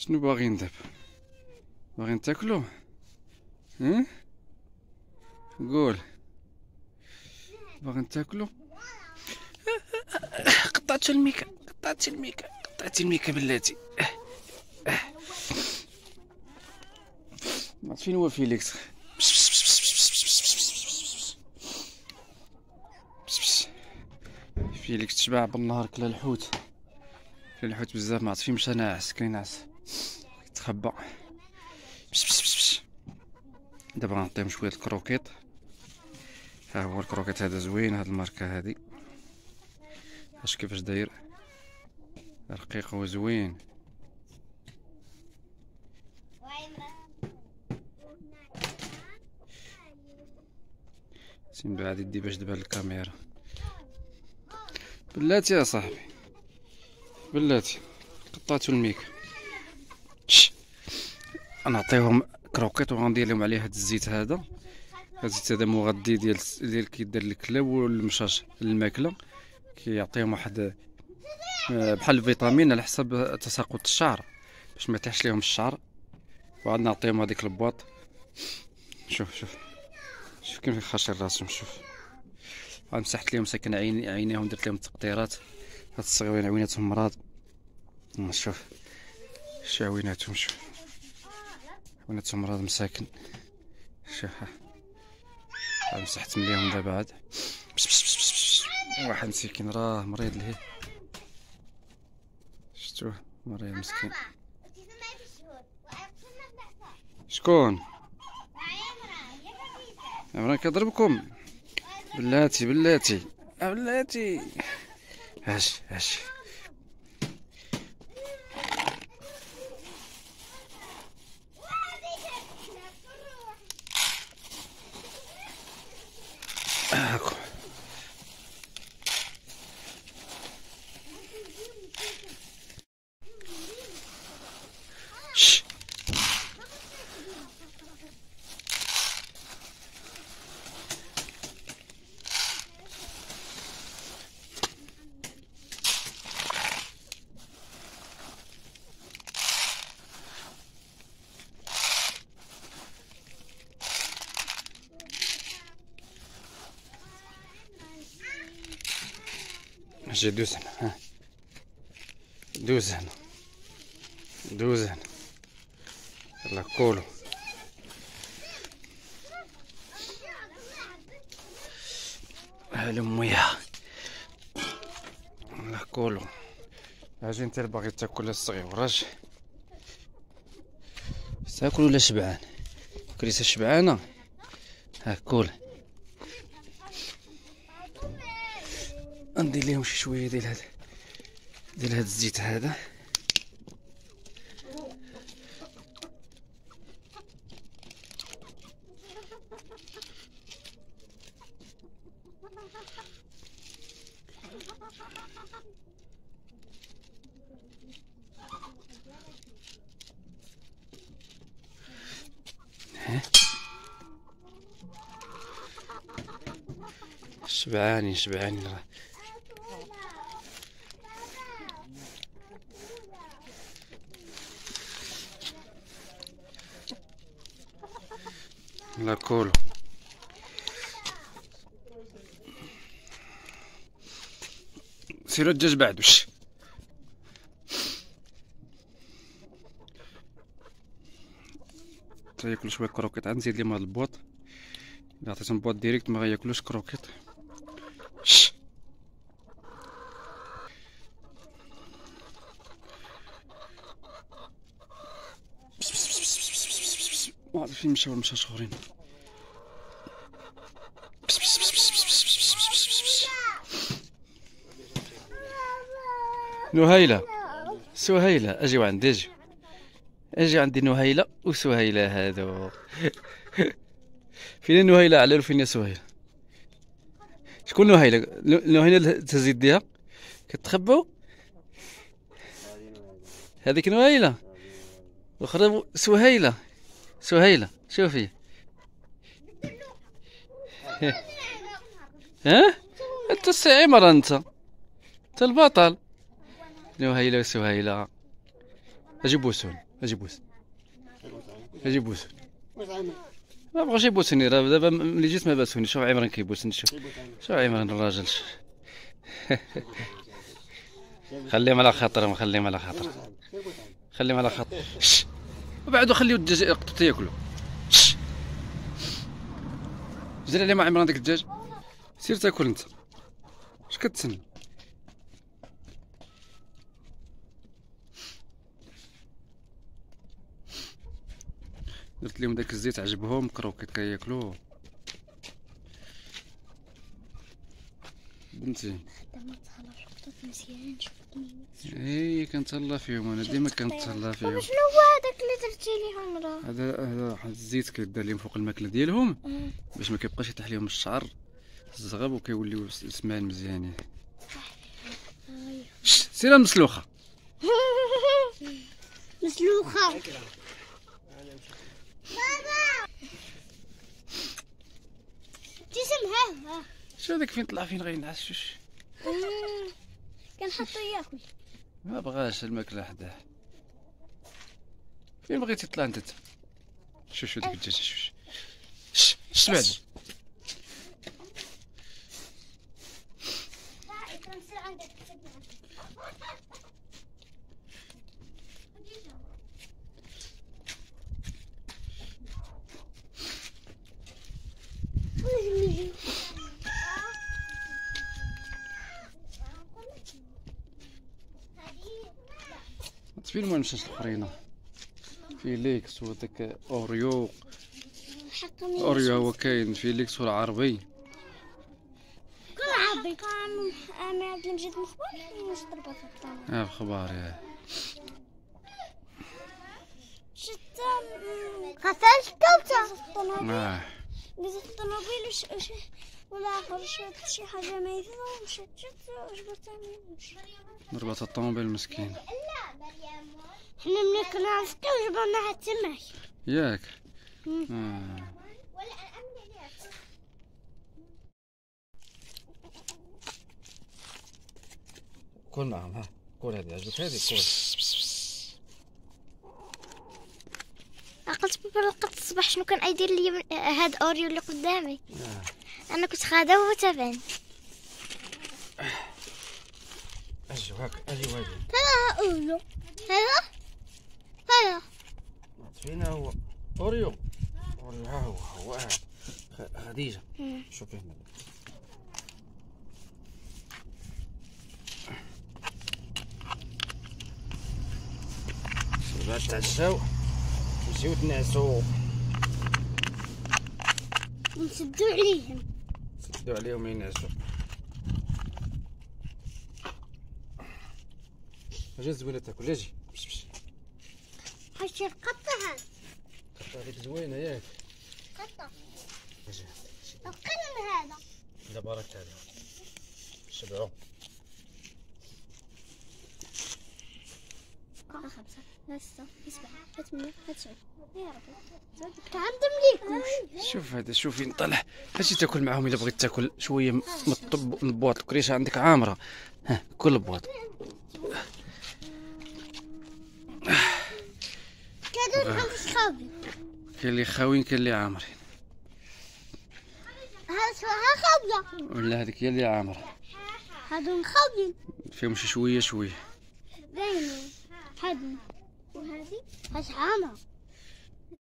شنو باغيين دابا؟ باغيين تاكلو؟ ها؟ قول. باغيين تاكلو؟ قطعت الميكا قطعت الميكا قطعت الميكا بلاتي. فين هو فيليكس. فيليكس تشبع بالنهار كلا الحوت. كلا الحوت بزاف ما عرفت فين مشى ناعس كاين ناعس. تخبى. دابا غنعطيهم شوية الكروكيط ها هو الكروكيط هذا زوين هاد الماركة هادي. اش كيفاش داير؟ رقيق وزوين سين بعد يدي باش تبان الكاميرا. بلاتي يا صاحبي. بلاتي. قطعتو الميك. نعطيهم croquettes وغندير لهم عليه هاد الزيت هذا. هاد الزيت هذا مغذي ديال ديال كيدير للكلاب والمشاش الماكلة. كيعطيهم واحد آه، بحال الفيتامين على حسب تساقط الشعر. باش ما يطيحش ليهم الشعر. وعاد نعطيهم هذيك ال boîtes. شوف شوف. شوف كيف خاشر راسهم شوف. عاد مسحت لهم ساكن عين عينيهم درت لهم تقطيرات. هاد الصغيرين عويناتهم مرض شوف. شو عويناتهم شوف. عويناتهم مرض مساكن. شوف مسحت مليهم دابا عاد. واحد مسكين راه مريض لهيه شفتوه؟ مريض مسكين. شكون؟ عمران كضربكم بلاتي بلاتي. بلاتي. هاش هاش أجي دوز هنا. ها. دوز هنا. دوز هنا. يلا كولو. هلم وياها يلا كولو. أجي انت باغي تاكل الصغير راجع تاكل ولا شبعان. كريسه شبعانه ها كول ندير لهم شي شوية ديال هذا ديال هذا الزيت هذا. شبعاني شبعاني لا سيرو الدجاج بعد وش؟ تاكل شوية كروكيط عاد نزيد لهم هاد البواط. الا عطيتهم بواط ديريكت ما غياكلوش كروكيط. ما عرفت فين مشاو مشا شهورين نهيلة. سهيلة. أجي عندي أجي. أجي عندي نهيلة وسهيلة هذو. فين نهيلة على وفين سهيلة؟ شكون نهيلة؟ نهيلة تزيد ديها كتخبو؟ هذيك نهيلة. الاخرى سهيلة. سهيلة شوفي ها؟ أنت السعيمر أنت. أنت البطل. نهيلة وسهيلة أجي بوسون أجي بوس. أجي بوسون واش عامل ما بغاش يبوسني راه دابا ملي جيت ما باسوني. شوف عمران كيبوسني شوف. شوف عمران الراجل. خليهم على خاطرهم خليهم على عامل خليهم على خاطر. وبعدو خليو الدجاج القطط ياكلوا شش. جري عليه مع عمران داك الدجاج. سير تاكل انت. اش كتسنى درت لهم داك الزيت عجبهم كروكيت كياكلوه بنتي. لما تخلص قطط مزيان شفتني اي كنتهلا فيهم أنا ديما كنتهلا فيهم. بابا شنو هو هذاك اللي درتي ليهم راه؟ هذا هذا الزيت كيدار لهم فوق الماكلة ديالهم باش ما كيبقاش يطيح لهم الشعر الزغب وكيوليو س- سمان مزيانين سير المسلوخه مسلوخة. تسمها شو هذاك فين طلع فين غينعس شوش كنحطو ياكل ما بغاش الماكله حداه فين بغيتي تطلع انت شو شو ديك الدجاجه شوش شش بعد فين ما مشاش الاخرين فيليكس وداك أوريو. أوريو هو كاين فيليكس والعربي. كل عربي. كان مشيت نخبر مش ضربت الطاولة ها الخبار يا. شتا غسلت كوتا آه. نزلت الطوموبيل وش وش ولا آخر شفت شي حاجة ميتة ومشيت شفت وجبت ضربت الطوموبيل مسكين حنا ملي كنا نسقي وجبنا حتى معي ياك. آه. كل معهم ها كل هذه عجبك هذه كل عقلت بابا لقيت الصباح شنو كان يدير لي من- هاد أوريو اللي قدامي. أنا كنت خاده وهو تابعني أجي هاك أجي واجي. هذا اوريو هذا هذا فينا هو. أوريو. أوريو ها هو هو خديجة. شوفي هنا شباب تعشاو. نمشيو تنعسو. ونسدو عليهم. سدوا عليهم ينعسوا أجي زوينة تاكل أجي بش بش. حشي القطة. هاد هذيك زوينة ياك. قطة. أجي القلم هذا. لا بارك عليهم شبعوا خمسة. ستة سبعة ثمانية تسعة يا ربي ليكم شوف هذا شوفي نطلع أجي تاكل معاهم إلا بغيت تاكل شوية من الطب من البواط؟ الكريشه عندك عامرة. ها كل بواط كادو نحب صحابي كاين اللي خاويين كاين اللي عامرين شوها خابية ولا هذيك هي اللي عامرة. هادو خابيين فيهم شي شوية شوية. باينين هادو وهذه؟ هاش عامة.